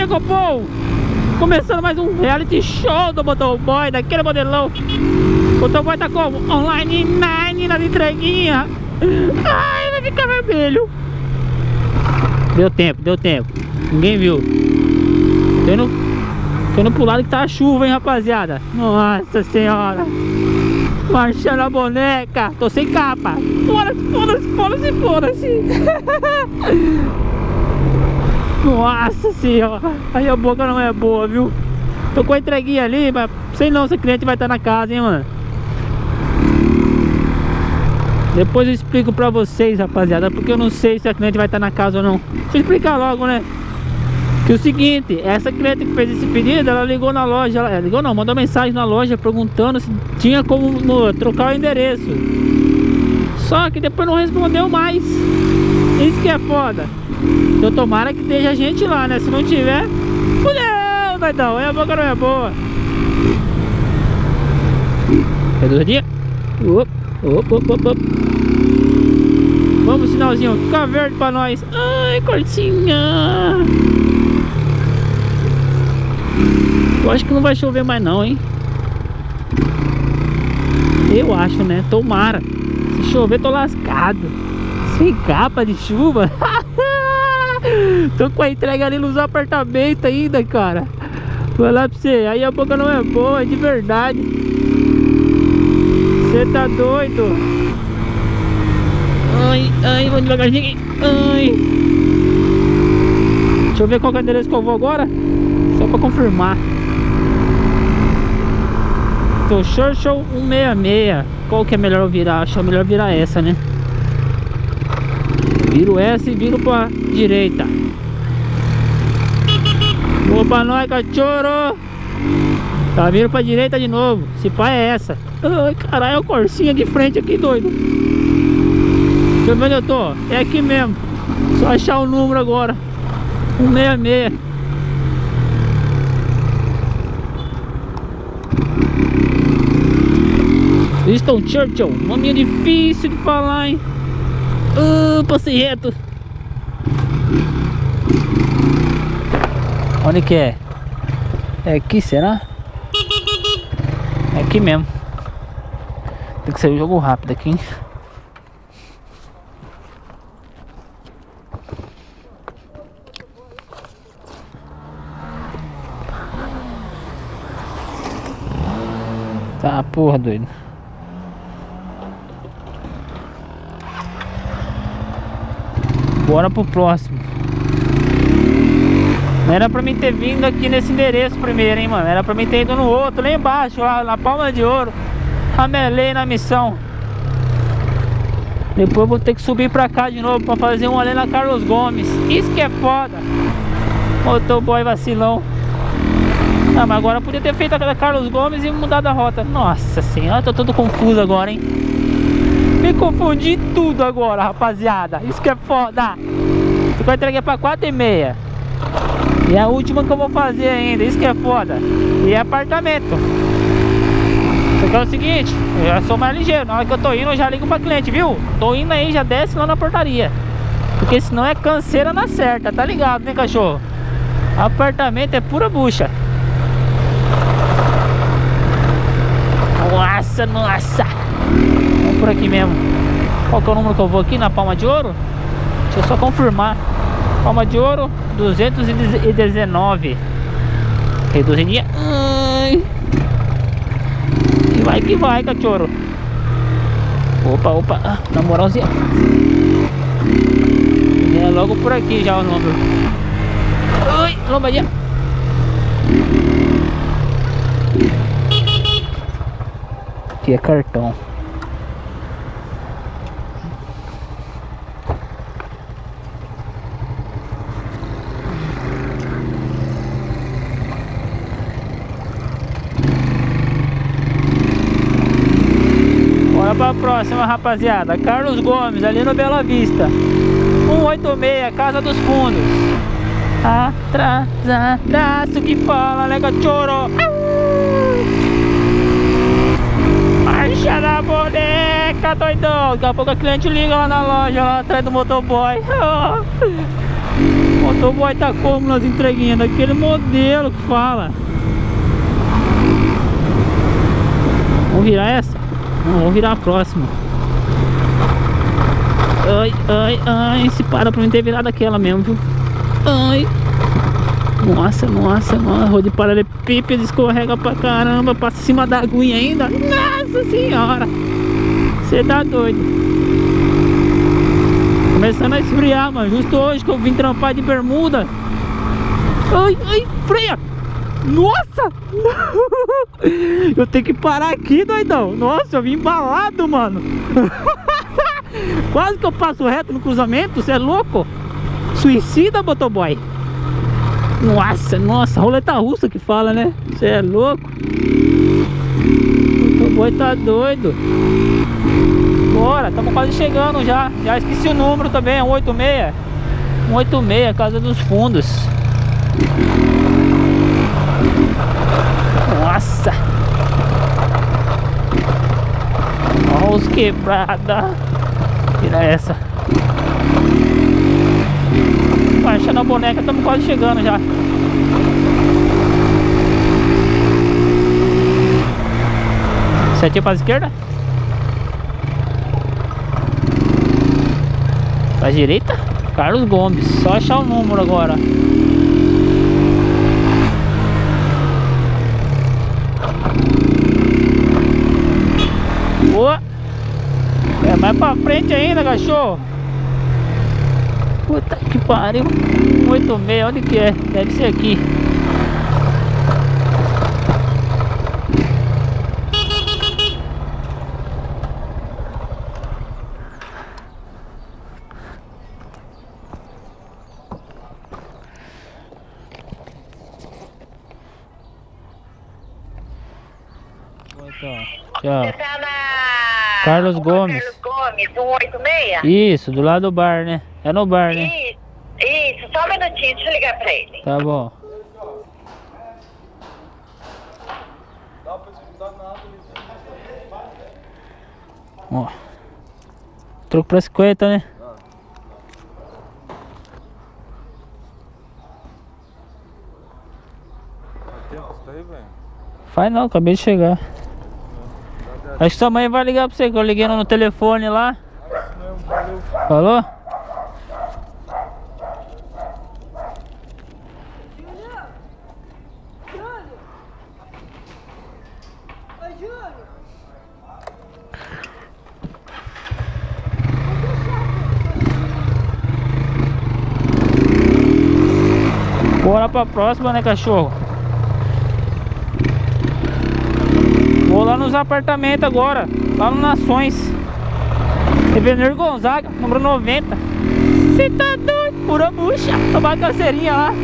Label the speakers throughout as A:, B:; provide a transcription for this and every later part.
A: Diego Paul Começando mais um reality show do motoboy Daquele modelão. O motoboy tá como? Online 9 na entreguinha Ai, vai ficar vermelho. Deu tempo, deu tempo. Ninguém viu. Tô indo, tô indo pro lado que tá a chuva, hein, rapaziada. Nossa senhora. Marchando a boneca. Tô sem capa. Foda-se, foda-se, foda-se, foda-se Nossa senhora Aí a boca não é boa, viu Tô com a entreguinha ali, mas sei não se o cliente vai estar na casa, hein, mano Depois eu explico pra vocês, rapaziada Porque eu não sei se a cliente vai estar na casa ou não Deixa eu explicar logo, né que o seguinte, essa cliente que fez esse pedido, ela ligou na loja, ela, ligou não, mandou mensagem na loja perguntando se tinha como no, trocar o endereço. Só que depois não respondeu mais. Isso que é foda. Então tomara que esteja gente lá, né? Se não tiver, fudeu, doidão. Aí a boca não é boa. É dia? Opa, opa, opa, opa. Vamos, sinalzinho. Fica verde pra nós. Ai, cortinha. Eu acho que não vai chover mais não, hein? Eu acho, né? Tomara. Se chover, tô lascado. Sem capa de chuva. tô com a entrega ali nos apartamentos ainda, cara. Vou lá pra você. Aí a boca não é boa, é de verdade. Você tá doido? Ai, ai, vou devagarzinho. Ai. Deixa eu ver qual é o endereço que eu vou agora. Só pra confirmar. Tô Churchill 166. Qual que é melhor virar? Acho é melhor virar essa, né? Viro essa e viro pra direita. Opa, nós, cachorro! Tá vindo pra direita de novo. Se pá é essa. Ai, caralho, é o corsinha de frente aqui, doido. Deixa eu ver onde eu tô. É aqui mesmo. Só achar o número agora. 166. Winston Churchill, nome difícil de falar, hein? Uh, passei reto. Onde que é? É aqui, será? É aqui mesmo. Tem que sair o jogo rápido aqui, hein? Tá, porra, doido. Bora pro próximo. Não era pra mim ter vindo aqui nesse endereço primeiro, hein, mano. Era pra mim ter ido no outro, lá embaixo, lá na Palma de Ouro. Ramelei na missão. Depois vou ter que subir pra cá de novo pra fazer um ali na Carlos Gomes. Isso que é foda. Motoboy vacilão. Ah, mas agora podia ter feito a da Carlos Gomes e mudado a rota. Nossa senhora, tô todo confuso agora, hein. Me confundi tudo agora, rapaziada. Isso que é foda. Eu entreguei pra 4 e meia. E a última que eu vou fazer ainda. Isso que é foda. E é apartamento. Só que é o seguinte, eu já sou mais ligeiro. Na hora que eu tô indo, eu já ligo pra cliente, viu? Tô indo aí, já desce lá na portaria. Porque senão é canseira na certa, tá ligado, né, cachorro? Apartamento é pura bucha. Nossa, nossa por aqui mesmo. Qual que é o número que eu vou aqui? Na Palma de Ouro? Deixa eu só confirmar. Palma de Ouro 219 Reduzindo Ai. E vai que vai, cachorro. Opa, opa. Ah, Na moralzinha. É logo por aqui já o número. Ai, lombadinha Aqui é cartão Bora pra próxima, rapaziada. Carlos Gomes, ali no Bela Vista. 186, Casa dos Fundos. Atrasadaço que fala, né, cachorro? Marcha na boneca, doidão. Daqui a pouco a cliente liga lá na loja, lá atrás do motoboy. Motoboy tá como nas entreguinhas? Daquele modelo que fala. Vamos virar essa? Vamos virar a próxima. Ai, ai, ai. Se para pra mim ter virado aquela mesmo, viu? Ai. Nossa, nossa, nossa. Rua de paralelepípedo escorrega pra caramba. Pra cima da aguinha ainda. Nossa senhora. Você tá doido. Começando a esfriar, mano. Justo hoje que eu vim trampar de bermuda. Ai, ai, freia. Nossa! eu tenho que parar aqui, doidão. Nossa, eu vim embalado, mano. Quase que eu passo reto no cruzamento. Você é louco? Suicida, motoboy. Nossa, nossa, roleta russa que fala, né? Você é louco? O motoboy tá doido. Bora, estamos quase chegando já. Já esqueci o número também, é 186. 186, Casa dos Fundos. Nossa! Olha os quebrada. Tira essa. Baixando a boneca, estamos quase chegando já. Sete para a esquerda? Para a direita? Carlos Gomes. Só achar o número agora. Boa. É mais pra frente ainda, cachorro. Puta que pariu. 86, onde que é? Deve ser aqui. Tchau.
B: Tá na.
A: Carlos Gomes.
B: Gomes, 186?
A: Isso, do lado do bar, né? É no bar, né?
B: Isso, isso, só um minutinho, deixa eu ligar pra ele.
A: Tá bom. Ó. Troco pra 50, né?
C: isso?
A: Faz não, acabei de chegar. Acho que sua mãe vai ligar pra você, que eu liguei no telefone lá. Falou? Bora pra próxima, né, cachorro? Vou lá nos apartamentos agora, lá no Nações. Revener Gonzaga, número 90. Você tá doido? Pura bucha. Tomar caceirinha lá.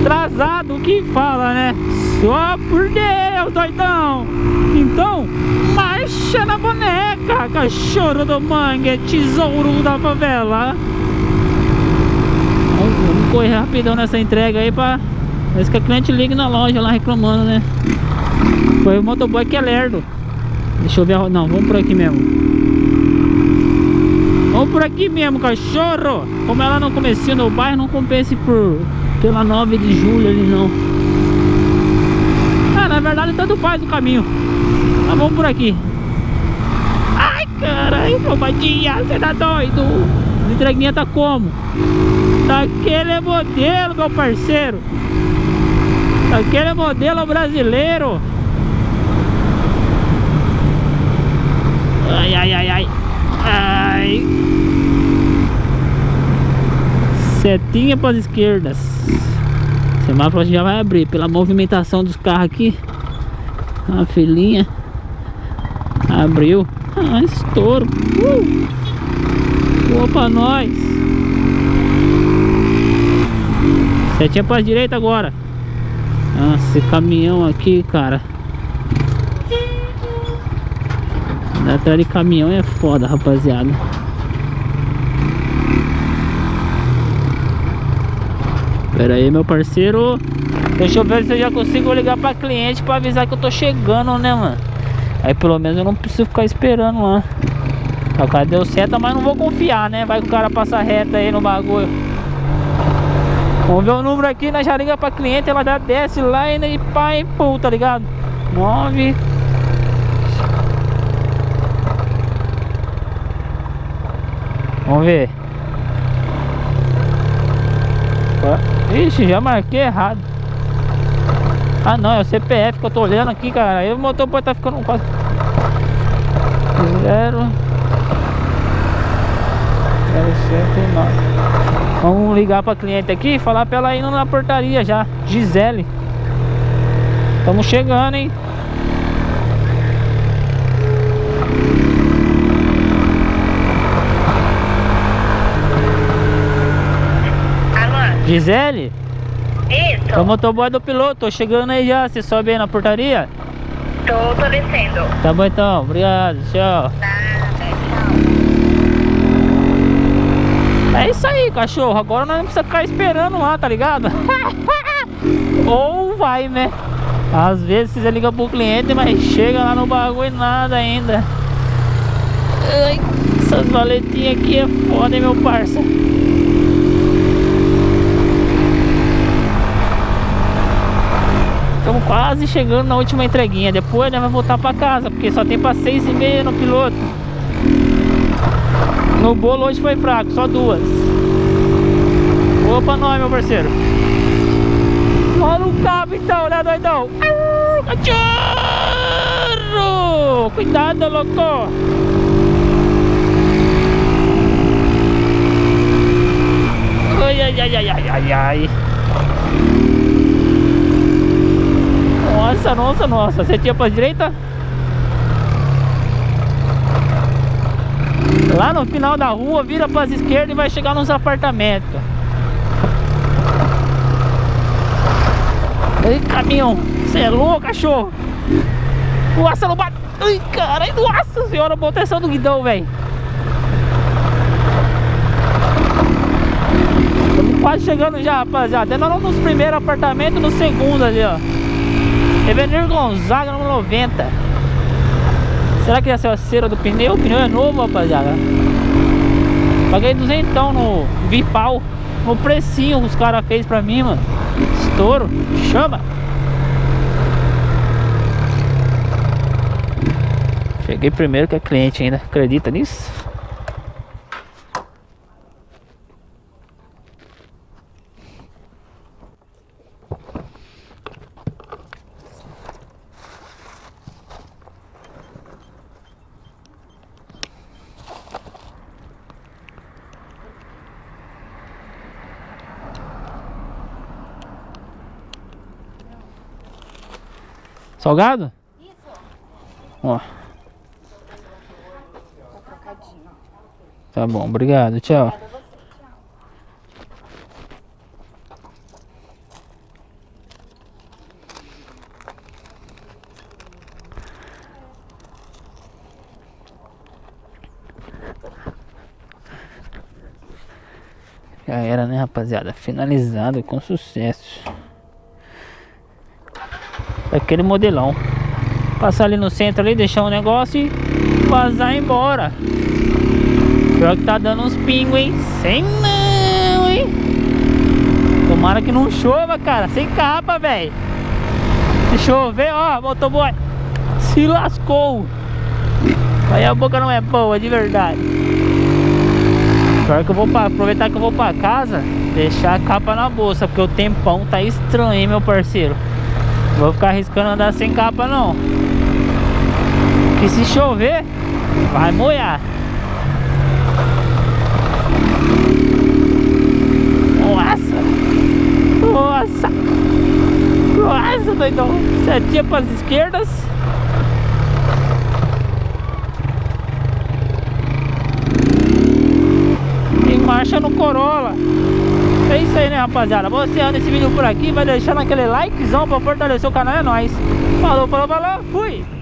A: Atrasado, que fala, né? Só por Deus, doidão. Então, marcha na boneca, cachorro do mangue, tesouro da favela. Vamos, vamos correr rapidão nessa entrega aí pra... Parece que a cliente liga na loja lá reclamando, né? Foi o motoboy que é lerdo. Deixa eu ver a... Não, vamos por aqui mesmo. Vamos por aqui mesmo, cachorro. Como ela no comecinho no bairro, não compensa ir por pela 9 de julho ali não. Ah, na verdade tanto faz o caminho. Mas vamos por aqui. Ai, caralho, roubadinha, você tá doido? A entreguinha tá como? Daquele modelo, meu parceiro. Daquele modelo brasileiro. Ai, ai, ai, ai. Ai. Setinha para as esquerdas. Semáforo já vai abrir pela movimentação dos carros aqui. A filinha abriu. Ah, estouro. Uh. Boa nós. Setinha para direita agora. Esse caminhão aqui, cara. Atrás de caminhão é foda, rapaziada. Pera aí, meu parceiro. Deixa eu ver se eu já consigo ligar pra cliente pra avisar que eu tô chegando, né, mano? Aí pelo menos eu não preciso ficar esperando lá. O cara deu seta, mas não vou confiar, né? Vai que o cara passa reta aí no bagulho. Vamos ver o número aqui, na já liga pra cliente, ela já desce lá e, e pá, e pô, tá ligado? 9 Vamos ver. Ixi, já marquei errado. Ah não, é o CPF que eu tô olhando aqui, cara. Aí o motor pode estar tá ficando quase Zero. Zero sete nove. Vamos ligar pra cliente aqui e falar pra ela ir na portaria já Gisele. Estamos chegando, hein Gisele?
B: Isso?
A: É o motoboy do piloto, tô chegando aí já, você sobe aí na portaria?
B: Tô, tô descendo.
A: Tá bom então, obrigado, tchau
B: Nada, tchau.
A: É isso aí, cachorro, agora nós não precisa ficar esperando lá, tá ligado? Ou vai, né? Às vezes você liga pro cliente, mas chega lá no bagulho e nada ainda Ai, essas valetinhas aqui é foda, hein, meu parça quase chegando na última entreguinha. Depois né, vai voltar pra casa, porque só tem pra seis e meia no piloto. No bolo hoje foi fraco, só duas. Opa, nós, meu parceiro. Olha o cabo então, né, doidão? Cachorro! Cuidado, louco! Ai, ai, ai, ai, ai, ai, Nossa, nossa, nossa. Você tinha pra direita? Lá no final da rua, vira para as esquerdas e vai chegar nos apartamentos. Ei, caminhão. Você é louco, cachorro? Nossa, não bate. Ai, caralho. Nossa senhora, proteção do guidão, velho. Quase chegando já, rapaziada. Nós não nos primeiros apartamentos, no segundo ali, ó. Revenir Gonzaga no 90 Será que essa é a cera do pneu? O pneu é novo, rapaziada. Paguei duzentão no Vipal. No precinho que os caras fez pra mim, mano. Estouro, chama. Cheguei primeiro que a cliente ainda, acredita nisso? Salgado? Isso. Ó. Tá bom, obrigado, tchau. Já era, né, rapaziada? Finalizado com sucesso aquele modelão. Passar ali no centro ali deixar um negócio e vazar embora. Pior que tá dando uns pingos hein? Sem não hein? Tomara que não chova cara. Sem capa velho. Se chover ó motoboy se lascou. Aí a boca não é boa de verdade. Pior que eu vou pra, aproveitar que eu vou pra casa deixar a capa na bolsa porque o tempão tá estranho hein meu parceiro Vou ficar arriscando andar sem capa não. Que se chover Vai molhar. Nossa! Nossa! Nossa doidão. Setinha para as esquerdas. E marcha no Corolla é isso aí, né, rapaziada? Você anda esse vídeo por aqui, vai deixando aquele likezão pra fortalecer o canal, é nóis. Falou, falou, falou, fui!